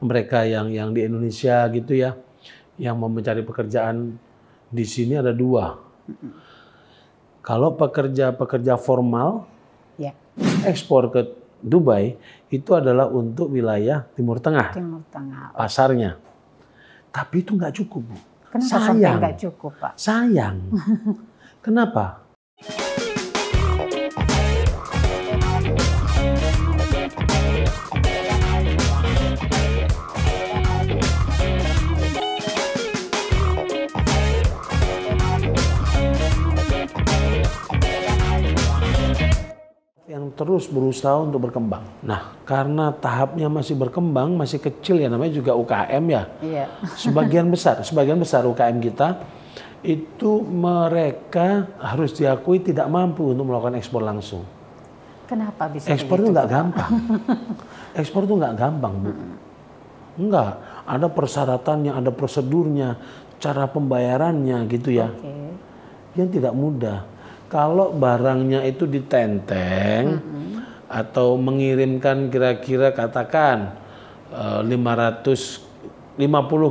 mereka yang yang di Indonesia gitu ya, yang mau mencari pekerjaan di sini ada dua. Kalau pekerja-pekerja formal Ya, ekspor ke Dubai itu adalah untuk wilayah Timur Tengah Timur Tengah. pasarnya. Tapi itu nggak cukup, Bu. Kenapa Sayang. nggak cukup, Pak? Sayang. Kenapa? Terus berusaha untuk berkembang. Nah, karena tahapnya masih berkembang, masih kecil ya namanya juga UKM ya. Iya. Sebagian besar, sebagian besar UKM kita itu mereka harus diakui tidak mampu untuk melakukan ekspor langsung. Kenapa bisa Ekspor itu begitu, nggak gampang. ekspor itu nggak gampang, Bu. Enggak, ada persyaratannya, ada prosedurnya, cara pembayarannya gitu ya. Oke. Yang tidak mudah. Kalau barangnya itu ditenteng atau mengirimkan kira-kira katakan eh, 550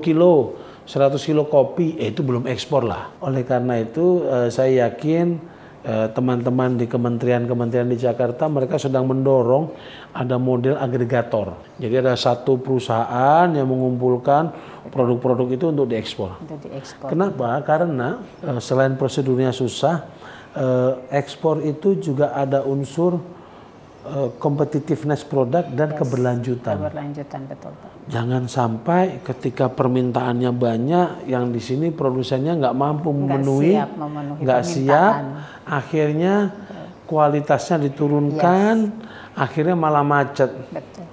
kilo, 100 kilo kopi, eh, itu belum ekspor lah. Oleh karena itu eh, saya yakin eh, teman-teman di kementerian-kementerian di Jakarta mereka sedang mendorong ada model agregator. Jadi ada satu perusahaan yang mengumpulkan produk-produk itu untuk diekspor. Untuk diekspor. Kenapa? Karena selain prosedurnya susah, ekspor itu juga ada unsur competitiveness produk dan keberlanjutan. Keberlanjutan betul, Pak. Jangan sampai ketika permintaannya banyak, yang di sini produsennya nggak mampu memenuhi, siap memenuhi nggak siap, akhirnya kualitasnya diturunkan, akhirnya malah macet, Betul.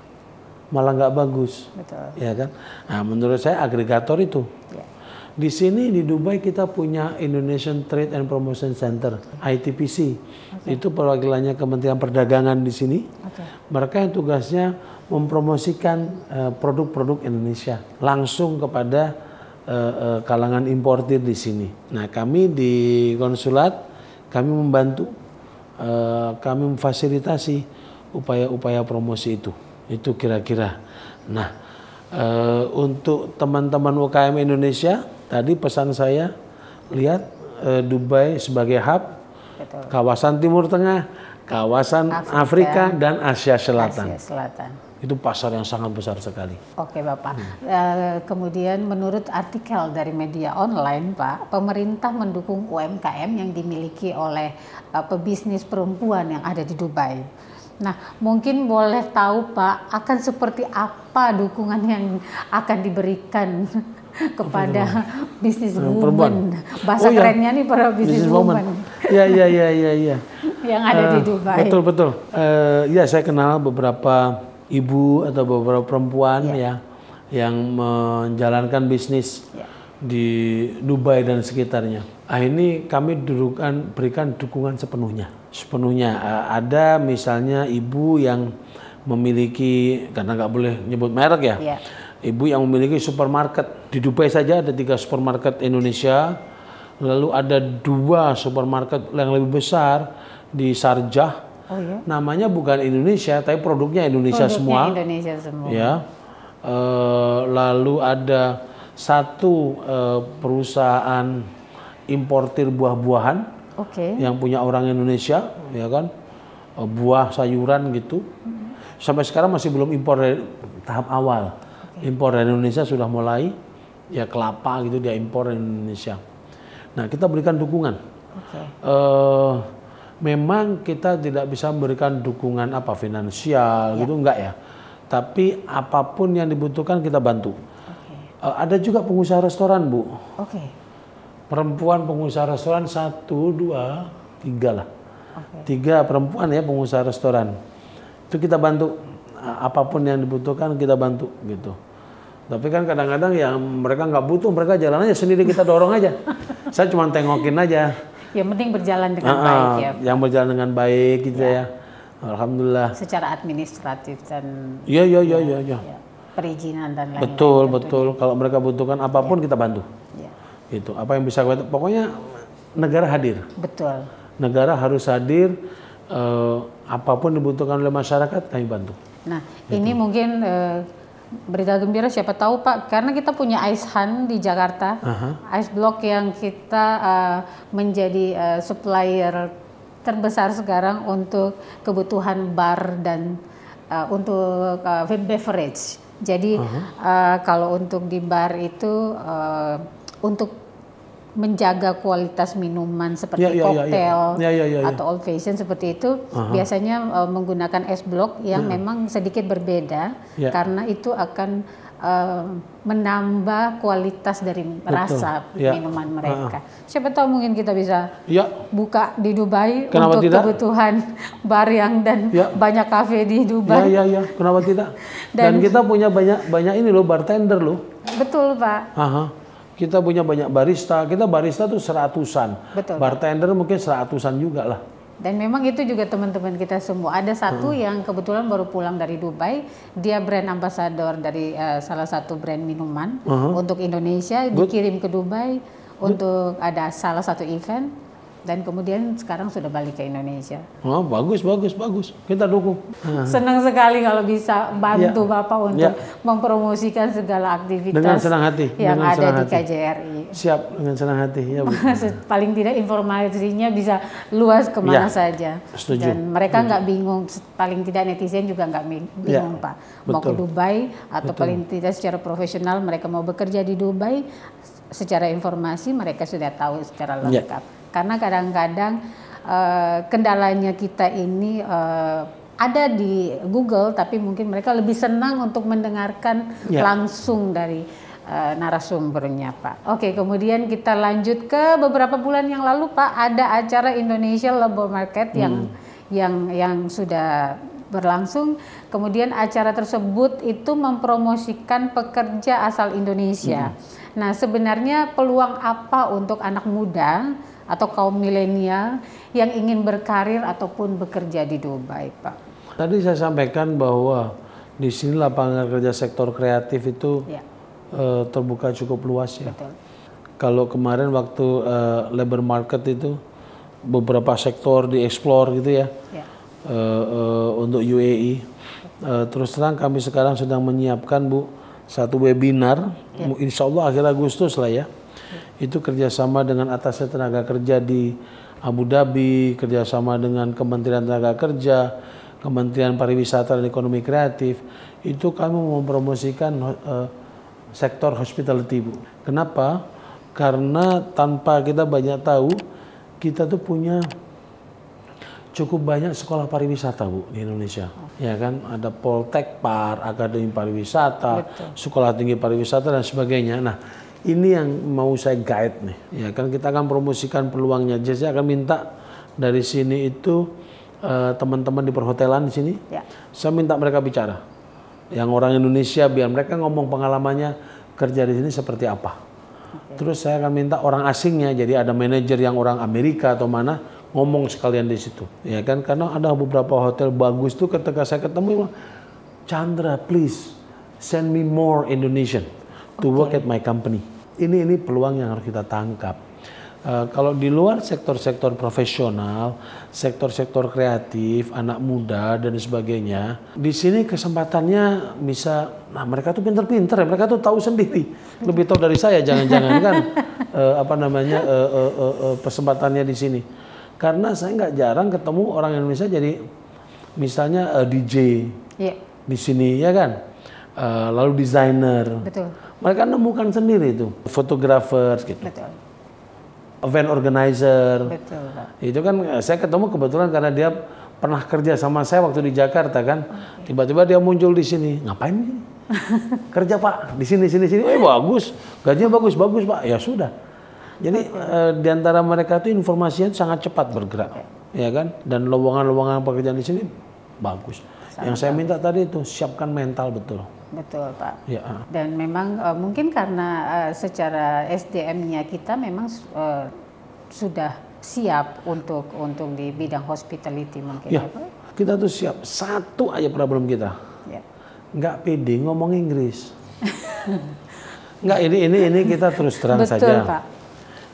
malah nggak bagus, Betul. ya kan? Nah, menurut saya agregator itu. Ya. Di sini di Dubai kita punya Indonesian Trade and Promotion Center (ITPC). Itu perwakilannya Kementerian Perdagangan di sini. Oke. Mereka yang tugasnya mempromosikan eh, produk-produk Indonesia langsung kepada eh, eh, kalangan importir di sini. Nah, kami di konsulat kami membantu, eh, kami memfasilitasi upaya-upaya promosi itu. Itu kira-kira. Nah, eh, untuk teman-teman UKM Indonesia, tadi pesan saya lihat eh, Dubai sebagai hub Betul. kawasan Timur Tengah, kawasan Afrika, dan Asia Selatan. Asia Selatan. Itu pasar yang sangat besar sekali. Oke Bapak. Hmm. Eh, kemudian menurut artikel dari media online Pak, pemerintah mendukung UMKM yang dimiliki oleh eh, pebisnis perempuan yang ada di Dubai. Nah, mungkin boleh tahu Pak, akan seperti apa dukungan yang akan diberikan kepada bisnis woman. Bahasa Oh, iya. kerennya nih para bisnis woman Iya iya iya iya iya. yang ada di Eh, Dubai. Betul betul. Eh, ya saya kenal beberapa ibu atau beberapa perempuan ya yang menjalankan bisnis Ya. di Dubai dan sekitarnya. Ah ini kami dudukan berikan dukungan sepenuhnya. Sepenuhnya Eh, ada misalnya ibu yang memiliki karena nggak boleh nyebut merek ya. Ya. Ibu yang memiliki supermarket di Dubai saja ada tiga supermarket Indonesia, lalu ada dua supermarket yang lebih besar di Sarjah. Oh ya. Namanya bukan Indonesia, tapi produknya Indonesia Produknya semua. Indonesia semua. Ya, Eh, lalu ada satu eh, perusahaan importir buah-buahan Oke. yang punya orang Indonesia, ya kan, Eh, buah sayuran gitu. Sampai sekarang masih belum impor dari tahap awal. Impor dari Indonesia sudah mulai, ya kelapa gitu dia impor dari Indonesia. Nah kita berikan dukungan. Oke. Eh, memang kita tidak bisa memberikan dukungan apa finansial gitu enggak ya. Tapi apa pun yang dibutuhkan kita bantu. Oke. Eh, ada juga pengusaha restoran bu. Oke. Perempuan pengusaha restoran satu, dua, tiga lah. Oke. Tiga perempuan ya pengusaha restoran. Itu kita bantu A- apa pun yang dibutuhkan kita bantu gitu. Tapi kan kadang-kadang yang mereka nggak butuh mereka jalan aja sendiri kita dorong aja. Saya cuma tengokin aja. Yang penting berjalan dengan Ah, baik ya. Yang berjalan dengan baik gitu ya. Alhamdulillah. Secara administratif dan Iya iya iya iya. Ya. ya, perizinan dan lain-lain. Betul betul. Kalau mereka butuhkan apa pun kita bantu. Ya, Gitu. Apa yang bisa kita pokoknya negara hadir. betul. Negara harus hadir. eh, apa pun dibutuhkan oleh masyarakat kami bantu. Nah, ini mungkin eh, berita gembira siapa tahu Pak, karena kita punya Ice Hunt di Jakarta, Ice Block yang kita uh, menjadi uh, supplier terbesar sekarang untuk kebutuhan bar dan uh, untuk uh, beverage. Jadi uh, kalau untuk di bar itu uh, untuk menjaga kualitas minuman seperti Ya, ya, ya, ya. koktail ya, ya. atau old fashion seperti itu biasanya uh, menggunakan es blok yang memang sedikit berbeda karena itu akan uh, menambah kualitas dari rasa Ya. minuman mereka. Siapa tahu mungkin kita bisa buka di Dubai Kenapa untuk tidak? kebutuhan bar yang dan Ya. banyak kafe di Dubai. ya, ya. Kenapa tidak? Dan, Dan- kita punya banyak banyak ini loh bartender loh. Betul Pak. Aha. Kita punya banyak barista. Kita barista tuh seratusan. Betul. Bartender mungkin seratusan juga lah. Dan memang itu juga teman-teman kita semua. Ada satu yang kebetulan baru pulang dari Dubai. Dia brand ambassador dari eh, salah satu brand minuman untuk Indonesia. Dikirim ke Dubai untuk ada salah satu event. Dan kemudian sekarang sudah balik ke Indonesia. Oh, bagus, bagus, bagus. Kita dukung. Senang sekali kalau bisa bantu Bapak untuk Ya. mempromosikan segala aktivitas Dengan senang hati, yang dengan ada senang di hati. KJRI. Siap dengan senang hati. Ya, paling tidak informasinya bisa luas Ya, ke mana saja setuju. dan mereka nggak bingung paling tidak netizen juga nggak bing- bingung Ya, pak mau ke betul. Dubai atau paling tidak secara profesional mereka mau bekerja di Dubai secara informasi mereka sudah tahu secara Ya. Karena kadang-kadang eh, kendalanya kita ini eh, ada di Google tapi mungkin mereka lebih senang untuk mendengarkan Ya. langsung dari eh, narasumbernya Pak. Oke, kemudian kita lanjut ke beberapa bulan yang lalu Pak ada acara Indonesia Labor Market yang yang yang sudah berlangsung. Kemudian acara tersebut itu mempromosikan pekerja asal Indonesia. Nah, sebenarnya peluang apa untuk anak muda atau kaum milenial yang ingin berkarir ataupun bekerja di Dubai, Pak? Tadi saya sampaikan bahwa di sini lapangan kerja sektor kreatif itu Ya, eh, terbuka cukup luas ya. betul. Kalau kemarin waktu eh, labor market itu beberapa sektor dieksplor gitu ya Ya. eh, eh, untuk UAE. Eh, terus terang kami sekarang sedang menyiapkan bu satu webinar, Mu- insya Allah akhir Agustus lah ya. Itu kerjasama dengan atasnya tenaga kerja di Abu Dhabi, kerjasama dengan Kementerian Tenaga Kerja, Kementerian Pariwisata dan Ekonomi Kreatif. Itu kami mempromosikan eh, sektor hospitality bu. Kenapa? Karena tanpa kita banyak tahu, kita tuh punya cukup banyak sekolah pariwisata bu di Indonesia. Ya kan, ada Poltek Par, Akademi Pariwisata, Sekolah Tinggi Pariwisata dan sebagainya. Nah, ini yang mau saya guide nih. Ya kan, kita akan promosikan peluangnya. Jadi saya akan minta dari sini itu eh, teman-teman di perhotelan di sini, Ya. saya minta mereka bicara. Yang orang Indonesia biar mereka ngomong pengalamannya kerja di sini seperti apa. Terus saya akan minta orang asingnya, jadi ada manajer yang orang Amerika atau mana ngomong sekalian di situ, ya kan? Karena ada beberapa hotel bagus tuh ketika saya ketemu, Chandra, please send me more Indonesian to work at my company. Ini ini peluang yang harus kita tangkap. Eh, kalau di luar sektor-sektor profesional, sektor-sektor kreatif, anak muda dan sebagainya, di sini kesempatannya bisa, nah mereka tuh pinter-pinter ya, mereka tuh tahu sendiri, lebih tahu dari saya, jangan-jangan kan eh, apa namanya eh, eh, eh, eh, kesempatannya di sini. Karena saya nggak jarang ketemu orang Indonesia jadi, misalnya eh, DJ Iya, di sini ya kan, Eh, lalu desainer, betul. Mereka nemukan sendiri itu, fotografer gitu Betul. event organizer. Betul, Pak. Itu kan eh, saya ketemu kebetulan karena dia pernah kerja sama saya waktu di Jakarta kan. Tiba-tiba dia muncul di sini. Ngapain ini? kerja Pak di sini sini sini. Eh bagus. Gajinya bagus bagus Pak. Ya sudah. Jadi eh, di antara mereka itu informasinya sangat cepat bergerak. Ya kan? Dan lowongan-lowongan pekerjaan di sini bagus. Yang saya minta tadi itu siapkan mental betul. Betul, Pak. Ya. Dan memang eh, mungkin karena eh, secara SDM-nya kita memang eh, sudah siap untuk untuk di bidang hospitality mungkin Ya, ya, Pak. kita tuh siap. Satu aja problem kita. Ya. nggak pede ngomong Inggris. nggak ini ini ini kita terus terang Betul, saja. Pak.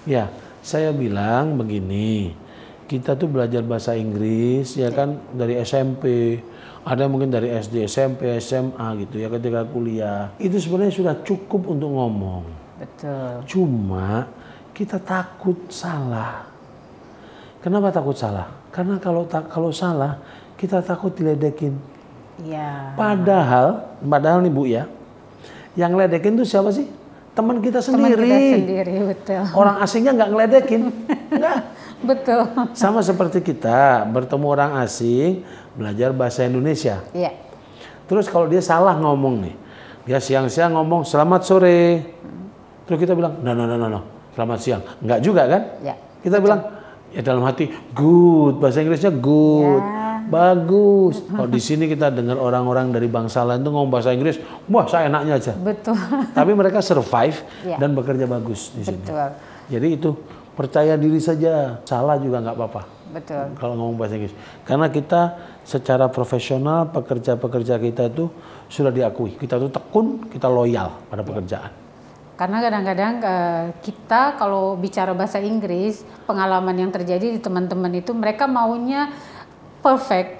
Ya, saya bilang begini, kita tuh belajar bahasa Inggris ya kan dari SMP, ada mungkin dari SD, SMP, SMA gitu ya ketika kuliah. Itu sebenarnya sudah cukup untuk ngomong. Betul. Cuma kita takut salah. Kenapa takut salah? Karena kalau tak kalau salah kita takut diledekin. Iya. Padahal, padahal nih Bu ya, yang ledekin itu siapa sih? Teman kita Teman sendiri. kita sendiri, betul. Orang asingnya nggak ngeledekin. Nggak. Betul. Sama seperti kita bertemu orang asing belajar bahasa Indonesia. Iya. Terus kalau dia salah ngomong nih, dia siang-siang ngomong selamat sore. Terus kita bilang, no, no, no, no, no. selamat siang. Enggak juga kan? Ya. Kita bilang, ya dalam hati, good. Bahasa Inggrisnya good. Ya. Bagus. Kalau di sini kita dengar orang-orang dari bangsa lain tuh ngomong bahasa Inggris, wah saya enaknya aja. Betul. Tapi mereka survive Ya. dan bekerja bagus di sini. Betul. Jadi itu percaya diri saja, salah juga nggak apa-apa Betul. kalau ngomong bahasa Inggris. Karena kita secara profesional pekerja-pekerja kita itu sudah diakui. Kita tuh tekun, kita loyal pada pekerjaan. Karena kadang-kadang eh, kita kalau bicara bahasa Inggris, pengalaman yang terjadi di teman-teman itu mereka maunya perfect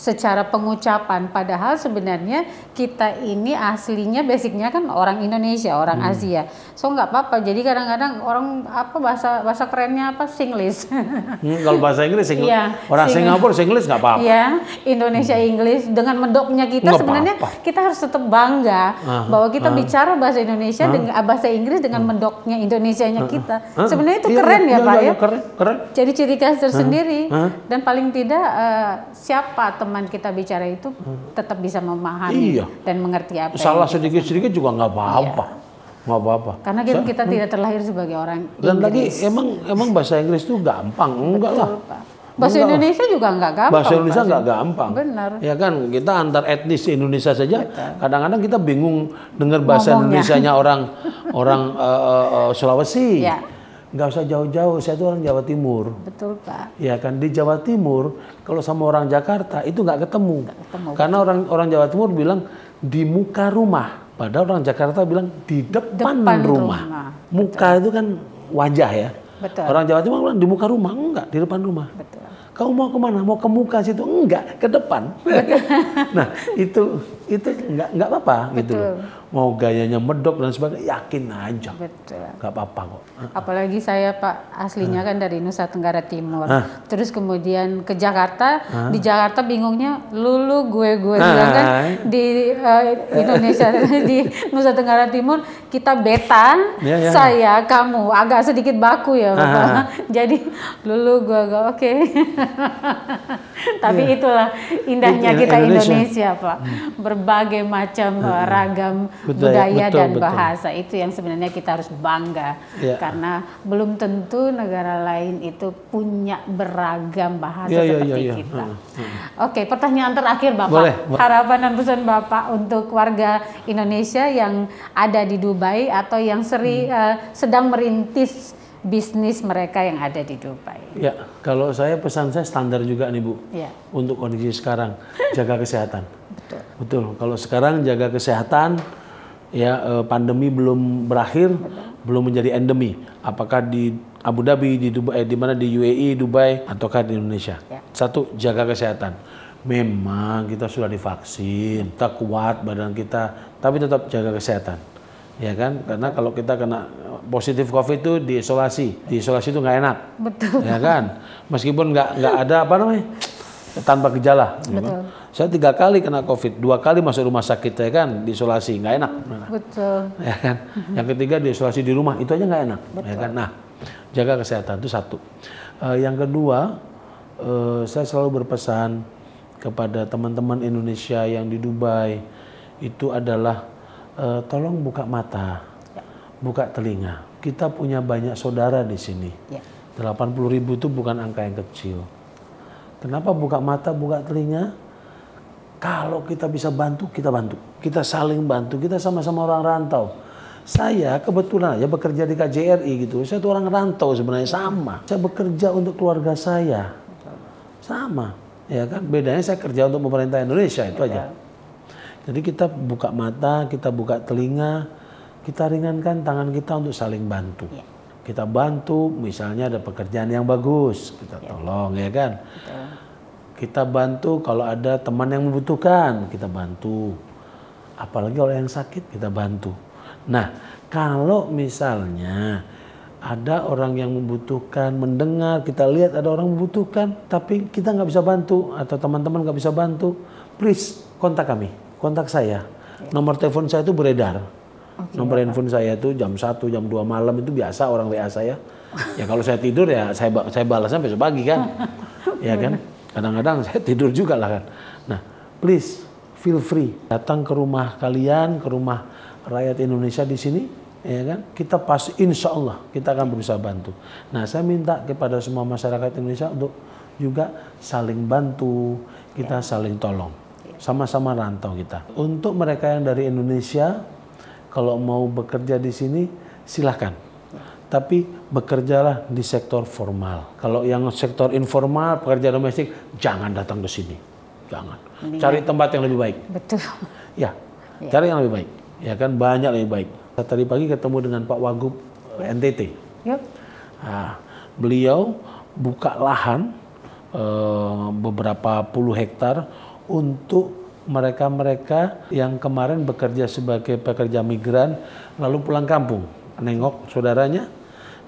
secara pengucapan padahal sebenarnya kita ini aslinya basicnya kan orang Indonesia orang Hmm. Asia so nggak apa-apa jadi kadang-kadang orang apa bahasa bahasa kerennya apa Singlish Hmm, kalau bahasa Inggris, Sing- Iya, orang Sing- Singapura Inggris nggak apa-apa. Iya, Indonesia Inggris dengan mendoknya kita Nggak sebenarnya apa-apa. kita harus tetap bangga Ah, bahwa kita bicara bahasa Indonesia dengan ah, bahasa Inggris dengan mendoknya Indonesianya kita. Hah? Sebenarnya itu Iya, keren iya, ya, iya, Pak iya, ya. Keren, keren. Jadi ciri khas tersendiri Hah? dan paling tidak eh, siapa teman kita bicara itu tetap bisa memahami Iya. dan mengerti apa. Salah sedikit-sedikit juga nggak apa-apa. Nggak apa-apa. Karena kita, kita tidak terlahir sebagai orang Dan lagi Inggris. emang emang bahasa Inggris itu gampang, enggak lah. Pak. Bahasa Enggak lah. Indonesia juga nggak gampang. Bahasa Indonesia nggak gampang. Benar. Ya kan, kita antar etnis Indonesia saja. Kadang-kadang kita bingung dengar bahasa Ngomongnya. Indonesianya orang orang eh, eh, Sulawesi. Ya. Nggak usah jauh-jauh. Saya itu orang Jawa Timur. Betul, Pak. Ya kan di Jawa Timur kalau sama orang Jakarta itu nggak ketemu. ketemu. Karena orang orang Jawa Timur bilang di muka rumah. Padahal orang Jakarta bilang di depan, Depan rumah. rumah. Muka itu kan wajah ya. Betul. Orang Jawa Timur bilang di muka rumah enggak di depan rumah. Betul. Kamu mau ke mana? Mau ke muka situ? Enggak, ke depan. nah itu itu enggak enggak apa-apa gitu. loh. Mau gayanya medok dan sebagainya, yakin aja. Betul. Enggak apa-apa kok. Apalagi saya Pak aslinya kan dari Nusa Tenggara Timur. Hah? Terus kemudian ke Jakarta, di Jakarta bingungnya lulu gue gue Hah? sedangkan di eh, Indonesia di Nusa Tenggara Timur kita beta, Ya, ya. saya kamu agak sedikit baku ya Bapak. Jadi lulu gue gue oke. Tapi itulah indahnya kita Indonesia. Indonesia, Pak. Berbagai macam eh, ragam Budaya, budaya betul, dan betul. bahasa itu yang sebenarnya kita harus bangga Ya. karena belum tentu negara lain itu punya beragam bahasa Ya, ya, seperti ya, ya. kita. Heeh, Oke, pertanyaan terakhir Bapak. Boleh. Harapan dan pesan Bapak untuk warga Indonesia yang ada di Dubai atau yang seri Hmm. eh, sedang merintis bisnis mereka yang ada di Dubai. Ya, kalau saya pesan saya standar juga nih Bu. Ya, Untuk kondisi sekarang, jaga kesehatan. Betul. Betul. Kalau sekarang jaga kesehatan, ya eh, pandemi belum berakhir, belum menjadi endemi. Apakah di Abu Dhabi, di Dubai, eh, di mana di UAE, Dubai, ataukah di Indonesia? Ya. Satu, jaga kesehatan. Memang kita sudah divaksin, kita kuat badan kita, tapi tetap jaga kesehatan. Ya kan? Karena kalau kita kena positif COVID itu diisolasi, diisolasi itu nggak enak Betul. ya kan meskipun nggak nggak ada apa namanya tanpa gejala ya kan? Betul. saya tiga kali kena covid dua kali masuk rumah sakit ya kan diisolasi nggak enak Betul. ya kan yang ketiga diisolasi di rumah itu aja nggak enak ya kan nah jaga kesehatan itu satu Eh, yang kedua eh, saya selalu berpesan kepada teman-teman Indonesia yang di Dubai itu adalah eh, tolong buka mata buka telinga kita punya banyak saudara di sini Ya. 80 ribu itu bukan angka yang kecil. Kenapa buka mata, buka telinga? Kalau kita bisa bantu, kita bantu. Kita saling bantu, kita sama-sama orang rantau. Saya kebetulan aja bekerja di KJRI gitu. Saya tuh orang rantau sebenarnya sama. Saya bekerja untuk keluarga saya. Sama. Ya kan? Bedanya saya kerja untuk pemerintah Indonesia itu aja. Jadi kita buka mata, kita buka telinga, kita ringankan tangan kita untuk saling bantu. Ya. Kita bantu, misalnya ada pekerjaan yang bagus, kita tolong ya kan. Betul. Kita bantu kalau ada teman yang membutuhkan, kita bantu. Apalagi kalau yang sakit, kita bantu. Nah, kalau misalnya ada orang yang membutuhkan, mendengar, kita lihat ada orang membutuhkan, tapi kita nggak bisa bantu atau teman-teman nggak bisa bantu, please kontak kami, kontak saya. Nomor telepon saya itu beredar. Nomor handphone saya itu jam 1, jam 2 malam itu biasa orang WA saya. ya kalau saya tidur ya saya saya balasnya besok pagi kan. ya kan? Kadang-kadang saya tidur juga lah kan. Nah, please feel free datang ke rumah kalian, ke rumah rakyat Indonesia di sini ya kan kita pasti insya Allah kita akan berusaha bantu nah saya minta kepada semua masyarakat Indonesia untuk juga saling bantu kita saling tolong sama-sama rantau kita untuk mereka yang dari Indonesia kalau mau bekerja di sini silahkan tapi bekerjalah di sektor formal kalau yang sektor informal pekerja domestik jangan datang ke sini jangan cari tempat yang lebih baik Betul. Ya, cari yang lebih baik. Ya kan banyak lebih baik. Saya tadi pagi ketemu dengan Pak Wagub NTT. Yuk. Nah, beliau buka lahan eh, beberapa puluh hektar untuk mereka-mereka yang kemarin bekerja sebagai pekerja migran lalu pulang kampung. Nengok saudaranya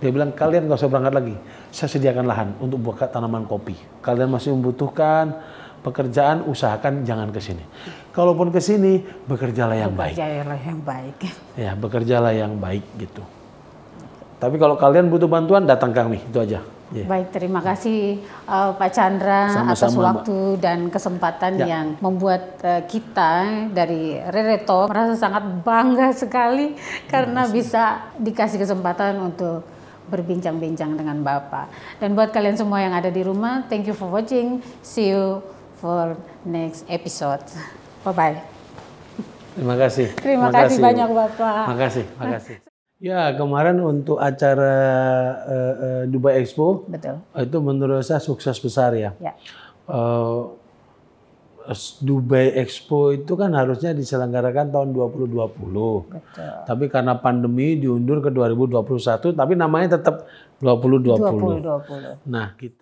dia bilang kalian nggak usah berangkat lagi. Saya sediakan lahan untuk buka tanaman kopi. Kalian masih membutuhkan pekerjaan usahakan jangan ke sini. Kalaupun ke sini bekerjalah yang baik. Bekerjalah yang baik. ya bekerjalah yang baik gitu. Tapi kalau kalian butuh bantuan datang kami. Itu aja Ya. Baik, terima kasih uh, Pak Chandra Sama-sama, atas Mbak. waktu dan kesempatan Ya. yang membuat uh, kita dari Rereto merasa sangat bangga sekali karena bisa dikasih kesempatan untuk berbincang-bincang dengan Bapak. Dan buat kalian semua yang ada di rumah, thank you for watching. See you for next episode. Bye bye. terima kasih Terima Terima kasih Bu. banyak Bapak. Makasih, makasih. Ya, kemarin untuk acara eh, eh, Dubai Expo Betul. itu menurut saya sukses besar ya. Ya. Eh, Dubai Expo itu kan harusnya diselenggarakan tahun 2020. Betul. Tapi karena pandemi diundur ke 2021, tapi namanya tetap 2020. 2020. Nah, kita